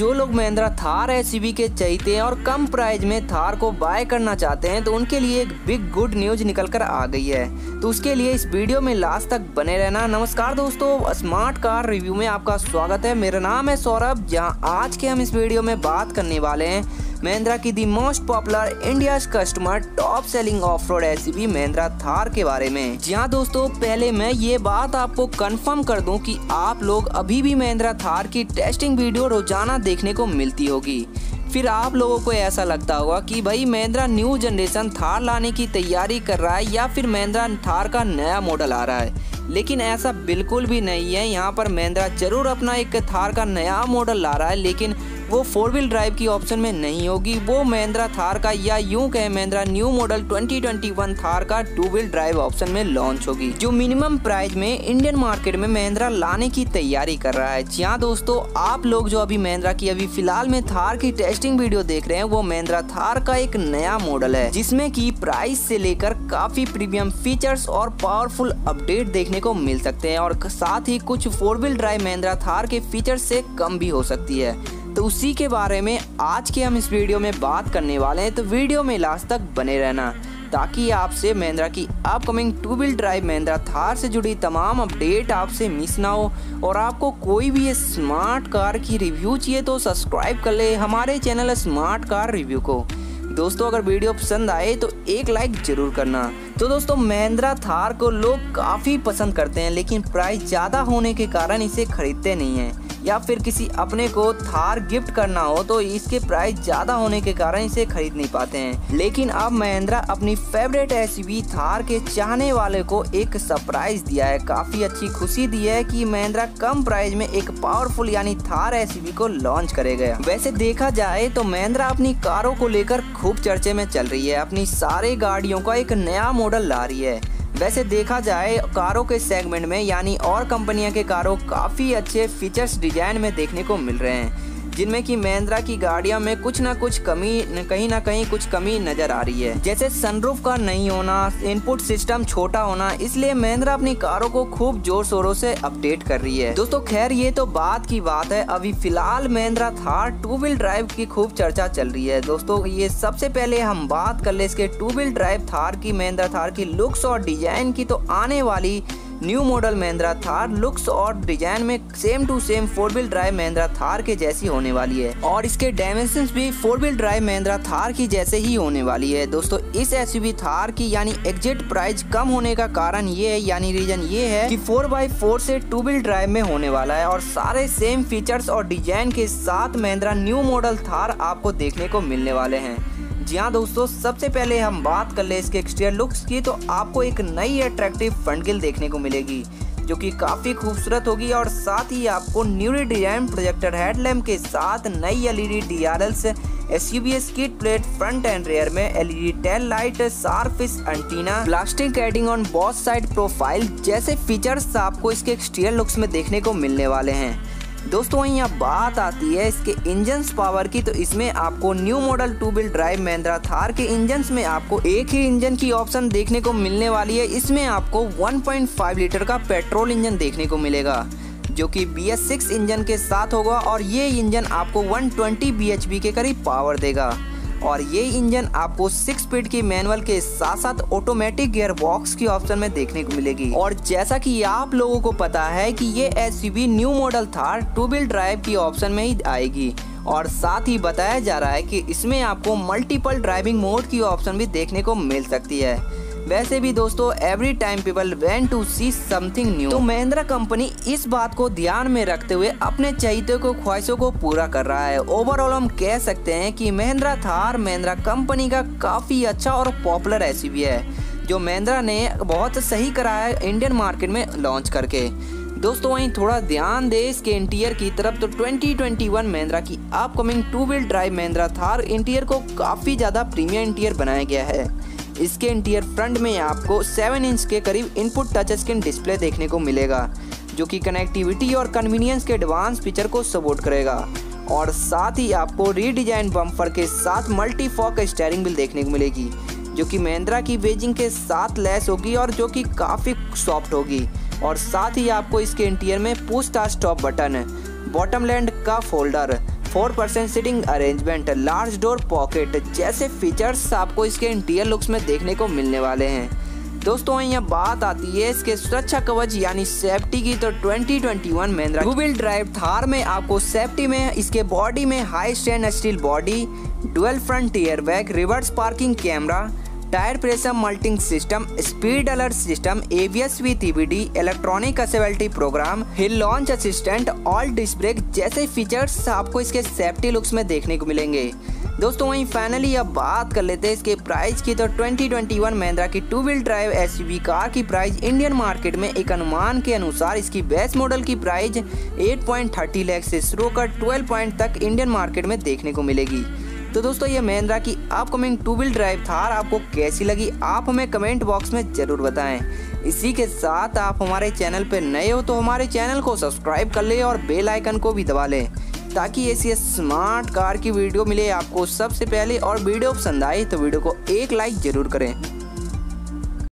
जो लोग महिंद्रा थार एस के चाहते हैं और कम प्राइस में थार को बाय करना चाहते हैं तो उनके लिए एक बिग गुड न्यूज़ निकल कर आ गई है। तो उसके लिए इस वीडियो में लास्ट तक बने रहना। नमस्कार दोस्तों स्मार्ट कार रिव्यू में आपका स्वागत है। मेरा नाम है सौरभ, जहाँ आज के हम इस वीडियो में बात करने वाले हैं महिंद्रा की the most popular India customer top selling off road S Mahindra Thar के बारे में। जी हाँ दोस्तों, पहले मैं ये बात आपको कंफर्म कर दूँ कि आप लोग अभी भी महिंद्रा थार की टेस्टिंग वीडियो रोज़ाना देखने को मिलती होगी। फिर आप लोगों को ऐसा लगता होगा कि भाई, महिंद्रा न्यू जनरेशन थार लाने की तैयारी कर रहा है या फिर महिंद्रा थार का नया मॉडल आ रहा है। लेकिन ऐसा बिल्कुल भी नहीं है। यहाँ पर महिंद्रा ज़रूर अपना एक थार का नया मॉडल ला रहा है, लेकिन वो फोर व्हील ड्राइव की ऑप्शन में नहीं होगी। वो महिंद्रा थार का या यूँ कहे महिंद्रा न्यू मॉडल 2021 थार का टू व्हील ड्राइव ऑप्शन में लॉन्च होगी, जो मिनिमम प्राइस में इंडियन मार्केट में महिंद्रा लाने की तैयारी कर रहा है। जी हाँ दोस्तों, आप लोग जो अभी महिंद्रा की अभी फ़िलहाल में थार की टेस्टिंग वीडियो देख रहे हैं, वो महिंद्रा थार का एक नया मॉडल है, जिसमें की प्राइस से लेकर काफ़ी प्रीमियम फीचर्स और पावरफुल अपडेट देखने को मिल सकते हैं और साथ ही कुछ four wheel drive Mahindra Thar के फीचर्स से कम भी हो सकती है। तो उसी के बारे में आज के हम इस वीडियो में बात करने वाले हैं। तो वीडियो में लास्ट तक बने रहना, ताकि आपसे महिंद्रा की upcoming two wheel drive Mahindra Thar से जुड़ी तमाम अपडेट आपसे मिस ना हो, और आपको कोई भी स्मार्ट कार की रिव्यू चाहिए तो सब्सक्राइब कर ले हमारे चैनल स्मार्ट कार रिव्यू को। दोस्तों, अगर वीडियो पसंद आए तो एक लाइक ज़रूर करना। तो दोस्तों, महिंद्रा थार को लोग काफ़ी पसंद करते हैं, लेकिन प्राइस ज़्यादा होने के कारण इसे खरीदते नहीं हैं। या फिर किसी अपने को थार गिफ्ट करना हो तो इसके प्राइस ज़्यादा होने के कारण इसे खरीद नहीं पाते हैं। लेकिन अब महिंद्रा अपनी फेवरेट एस थार के चाहने वाले को एक सरप्राइज़ दिया है। काफ़ी अच्छी खुशी दी है कि महिंद्रा कम प्राइस में एक पावरफुल यानी थार एस को लॉन्च करेगा वैसे देखा जाए तो महिंद्रा अपनी कारों को लेकर खूब चर्चे में चल रही है। अपनी सारे गाड़ियों का एक नया मॉडल ला रही है। वैसे देखा जाए, कारों के सेगमेंट में, यानी और कंपनियों के कारों, काफ़ी अच्छे फीचर्स डिज़ाइन में देखने को मिल रहे हैं। जिनमें कि महिंद्रा की गाड़ियों में कुछ ना कुछ कमी, कहीं ना कहीं कुछ कमी नज़र आ रही है। जैसे सनरूफ का नहीं होना इनपुट सिस्टम छोटा होना, इसलिए महिंद्रा अपनी कारों को खूब ज़ोर शोरों से अपडेट कर रही है। दोस्तों, खैर, ये तो बात की बात है। अभी फ़िलहाल Mahindra Thar two wheel drive की खूब चर्चा चल रही है। दोस्तों, ये सबसे पहले हम बात कर ले इसके टू व्हील ड्राइव थार की, महिंद्रा थार की लुक्स और डिज़ाइन की तो आने वाली new model Mahindra Thar looks और डिज़ाइन में same to same four wheel drive Mahindra Thar के जैसी होने वाली है। और इसके डायमेंशन भी four wheel drive Mahindra Thar की जैसे ही होने वाली है। दोस्तों, इस एस थार की यानी एग्जिट प्राइस कम होने का कारण ये है, यानी रीजन ये है कि फोर बाई फोर से टू व्हील ड्राइव में होने वाला है और सारे सेम फीचर्स और डिज़ाइन के साथ महिंद्रा न्यू मॉडल थार आपको देखने को मिलने वाले हैं। जी हाँ दोस्तों, सबसे पहले हम बात कर ले इसके एक्सटीरियर लुक्स की तो आपको एक नई अट्रैक्टिव फंडगिल देखने को मिलेगी, जो कि काफ़ी खूबसूरत होगी और साथ ही आपको न्यूली डिज़ाइन प्रोजेक्टर हेडलैम्प के साथ नई LED DRLs S U B kit plate front and rear में LED tail light सार्फिस antenna plastic adding on boss side profile जैसे फीचर्स आपको इसके एक्सटीरियर लुक्स में देखने को मिलने वाले हैं। दोस्तों, यहाँ बात आती है इसके इंजन पावर की तो इसमें आपको new model two wheel drive Mahindra Thar के इंजन में आपको एक ही इंजन की ऑप्शन देखने को मिलने वाली है। इसमें आपको 1.5 लीटर का पेट्रोल इंजन देखने को मिलेगा, जो कि बी एस सिक्स इंजन के साथ होगा, और ये इंजन आपको 120 ट्वेंटी के करीब पावर देगा। और ये इंजन आपको सिक्स स्पीड की मैनुअल के साथ साथ ऑटोमेटिक गियर बॉक्स की ऑप्शन में देखने को मिलेगी। और जैसा कि आप लोगों को पता है कि ये एस न्यू मॉडल था टू व्हील ड्राइव की ऑप्शन में ही आएगी। और साथ ही बताया जा रहा है कि इसमें आपको मल्टीपल ड्राइविंग मोड की ऑप्शन भी देखने को मिल सकती है। वैसे भी दोस्तों every time people when to see something new तो महिंद्रा कंपनी इस बात को ध्यान में रखते हुए अपने चाहिए को, ख्वाहिशों को पूरा कर रहा है। ओवरऑल हम कह सकते हैं कि महिंद्रा थार, महिंद्रा कंपनी का काफ़ी अच्छा और पॉपुलर एस है, जो महिंद्रा ने बहुत सही कराया इंडियन मार्केट में लॉन्च करके। दोस्तों, वहीं थोड़ा ध्यान दे इसके इंटीरियर की तरफ़ तो 2021 महिंद्रा की upcoming two wheel drive Mahindra Thar interior को काफ़ी ज़्यादा प्रीमियम इंटीरियर बनाया गया है। इसके इंटीरियर फ्रंट में आपको 7 इंच के करीब इनपुट टच स्क्रीन डिस्प्ले देखने को मिलेगा, जो कि कनेक्टिविटी और कन्वीनियंस के एडवांस फीचर को सपोर्ट करेगा। और साथ ही आपको रीडिजाइन बम्पर के साथ मल्टी फॉक स्टेयरिंग व्हील देखने को मिलेगी, जो कि महिंद्रा की बेजिंग के साथ लेस होगी और जो कि काफ़ी सॉफ्ट होगी। और साथ ही आपको इसके इंटीरियर में push stop button, bottom land का folder four percent seating arrangement large door pocket जैसे फीचर्स आपको इसके इंटीरियर लुक्स में देखने को मिलने वाले हैं। दोस्तों, यहाँ बात आती है इसके सुरक्षा कवच, यानी सेफ्टी की। तो 2021 महिंद्रा व्हील ड्राइव थार में आपको सेफ्टी में, इसके बॉडी में high stand steel body dual front air bag reverse parking camera tyre pressure मल्टिंग system, speed alert system ABS with EBD electronic stability program hill launch assistant all disc brake जैसे features आपको इसके safety looks में देखने को मिलेंगे। दोस्तों, वहीं finally अब बात कर लेते हैं इसके प्राइस की। तो 2021 महिंद्रा की two wheel drive SUV car की प्राइस इंडियन मार्केट में एक अनुमान के अनुसार इसकी बेस्ट मॉडल की प्राइस 8.30 लाख से शुरू कर 12 पॉइंट तक इंडियन मार्केट में देखने को मिलेगी। तो दोस्तों, ये महिंद्रा की upcoming two wheel drive Thar आपको कैसी लगी, आप हमें कमेंट बॉक्स में ज़रूर बताएँ। इसी के साथ आप हमारे चैनल पर नए हो तो हमारे चैनल को सब्सक्राइब कर लें और बेल आइकन को भी दबा लें, ताकि ऐसी स्मार्ट कार की वीडियो मिले आपको सबसे पहले और वीडियो पसंद आए तो वीडियो को एक लाइक ज़रूर करें।